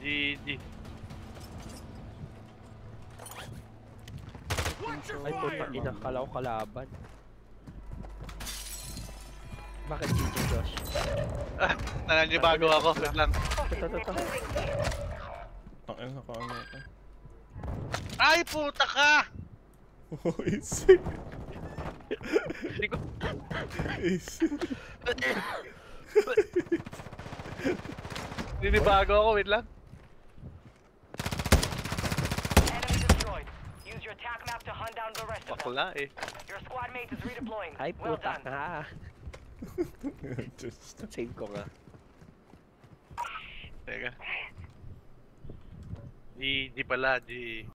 GG. Ay, puta, ina, kala ko kalaban. Bakit GG, Josh? Nananibago ako. Wait lang. Ito, ito, ito. Tangin ako ano ito. Ay, puta ka! Easy. Easy. Ninibago ako. Wait lang. Attack map to hunt down the rest of them. Bakla eh. Your squad mate is redeploying. Ay, well done. ka. Just Save ko nga. Teka. GG pala, G.